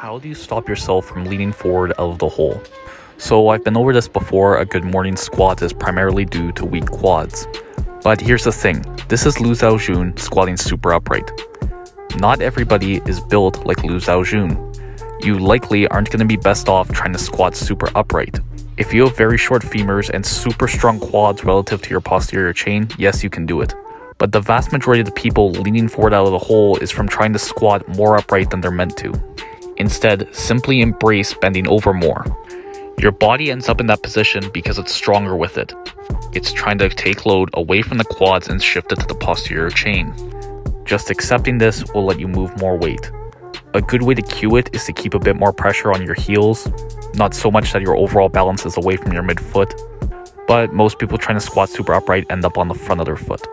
How do you stop yourself from leaning forward out of the hole? So I've been over this before, a good morning squat is primarily due to weak quads. But here's the thing, this is Lu Xiaojun squatting super upright. Not everybody is built like Lu Xiaojun. You likely aren't going to be best off trying to squat super upright. If you have very short femurs and super strong quads relative to your posterior chain, yes, you can do it. But the vast majority of the people leaning forward out of the hole is from trying to squat more upright than they're meant to. Instead, simply embrace bending over more. Your body ends up in that position because it's stronger with it. It's trying to take load away from the quads and shift it to the posterior chain. Just accepting this will let you move more weight. A good way to cue it is to keep a bit more pressure on your heels, not so much that your overall balance is away from your midfoot, but most people trying to squat super upright end up on the front of their foot.